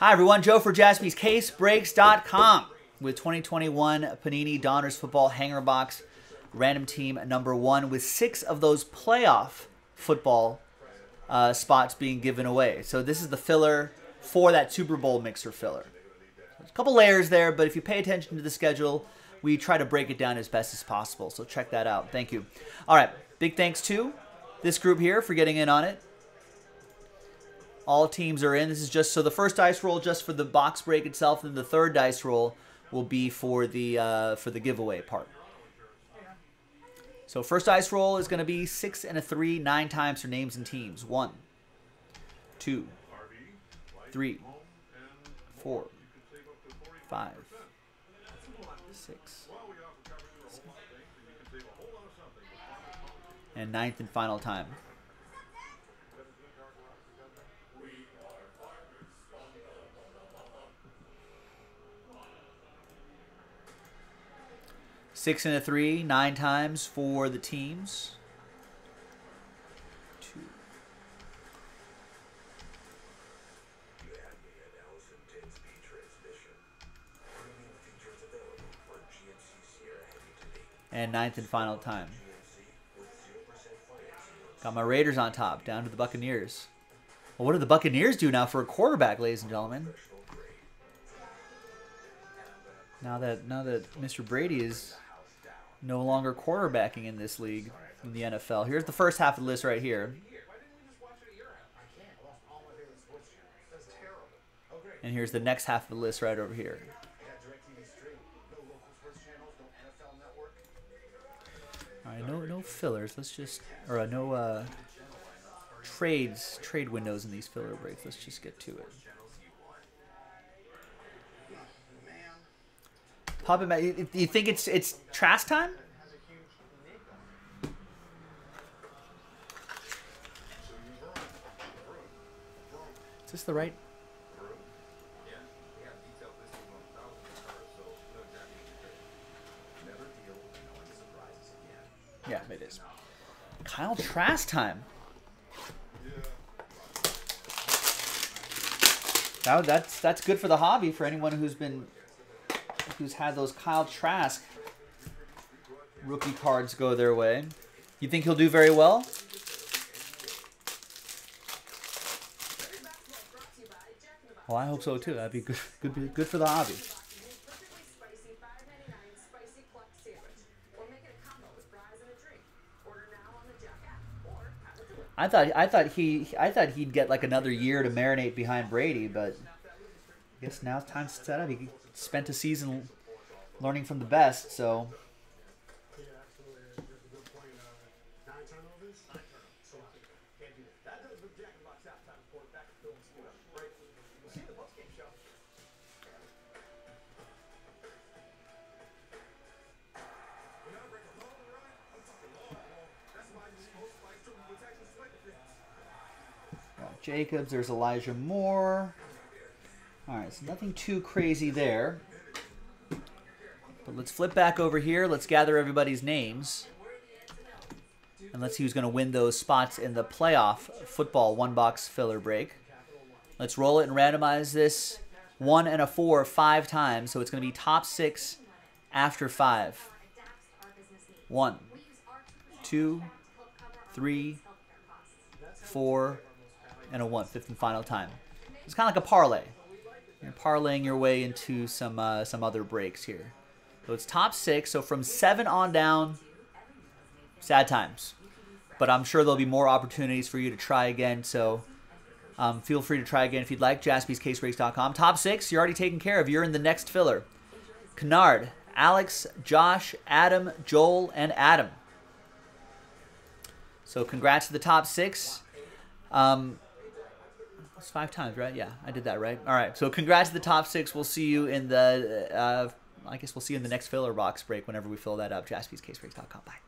Hi, everyone. Joe for jaspyscasebreaks.com with 2021 Panini Donruss Football Hanger Box random team number one with six of those playoff football uh, spots being given away. So this is the filler for that Super Bowl mixer filler. There's a couple layers there, but if you pay attention to the schedule, we try to break it down as best as possible. So check that out. Thank you. All right. Big thanks to this group here for getting in on it. All teams are in. This is just so the first dice roll just for the box break itself, and the third dice roll will be for the uh, for the giveaway part. So first dice roll is going to be six and a three, nine times for names and teams. One, two, three, four, five, six, and ninth and final time. Six and a three, nine times for the teams. And ninth and final time. Got my Raiders on top, down to the Buccaneers. Well, what do the Buccaneers do now for a quarterback, ladies and gentlemen? Now that now that Mr. Brady is no longer quarterbacking in this league in the NFL. Here's the first half of the list right here. And here's the next half of the list right over here. All right, no no fillers. Let's just or uh, no uh, trades trade windows in these filler breaks. Let's just get to it. Pop it back. You you think it's it's trash time? Is this the right? Yeah, it is. Kyle Trask time. That, that's that's good for the hobby for anyone who's been who's had those Kyle Trask rookie cards go their way. You think he'll do very well? Well, I hope so too. That'd be good, good, good for the hobby. I thought I thought he I thought he'd get like another year to marinate behind Brady, but I guess now it's time to set up. He spent a season learning from the best, so Jacobs, there's Elijah Moore. All right, so nothing too crazy there. But let's flip back over here. Let's gather everybody's names. And let's see who's going to win those spots in the playoff football one box filler break. Let's roll it and randomize this one and a four five times. So it's going to be top six after five. One, two, three, four, and a one, fifth and final time. It's kind of like a parlay. You're parlaying your way into some uh, some other breaks here. So it's top six. So from seven on down, sad times. But I'm sure there'll be more opportunities for you to try again. So um, feel free to try again if you'd like. JaspysCaseBreaks.com. Top six, you're already taken care of. You're in the next filler. Kennard, Alex, Josh, Adam, Joel, and Adam. So congrats to the top six. Um, five times, right? Yeah, I did that right. All right. So congrats to the top six. We'll see you in the. Uh, I guess we'll see you in the next filler box break whenever we fill that up. JaspysCaseBreaks.com. Bye.